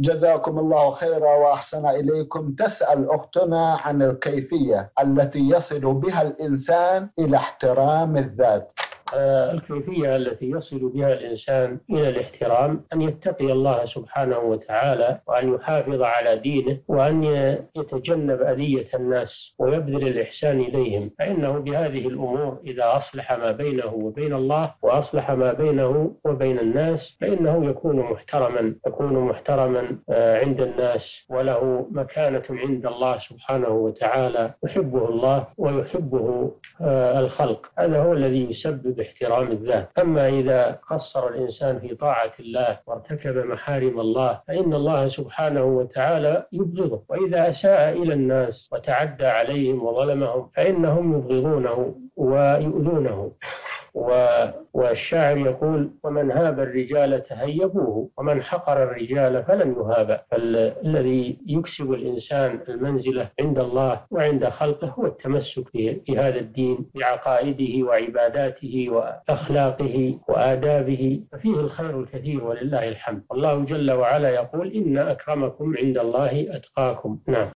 جزاكم الله خيرا وأحسن إليكم. تسأل أختنا عن الكيفية التي يصل بها الإنسان إلى احترام الذات. الكيفية التي يصل بها الإنسان إلى الاحترام أن يتقي الله سبحانه وتعالى وأن يحافظ على دينه وأن يتجنب أذية الناس ويبذل الإحسان إليهم. فإنه بهذه الأمور إذا أصلح ما بينه وبين الله وأصلح ما بينه وبين الناس فإنه يكون محترما يكون محترما آه، عند الناس وله مكانة عند الله سبحانه وتعالى يحبه الله ويحبه آه، الخلق. هذا هو الذي يسبب باحترام الذات أما إذا قصر الإنسان في طاعة الله وارتكب محارم الله فإن الله سبحانه وتعالى يبغضه. وإذا أساء إلى الناس وتعدى عليهم وظلمهم فإنهم يبغضونه ويؤذونه. والشاعر يقول ومن هاب الرجال تهيبوه ومن حقر الرجال فلن يهاب. فالذي يكسب الإنسان المنزلة عند الله وعند خلقه هو التمسك في هذا الدين بعقائده وعباداته وأخلاقه وآدابه ففيه الخير الكثير ولله الحمد. والله جل وعلا يقول إن أكرمكم عند الله أتقاكم. نعم.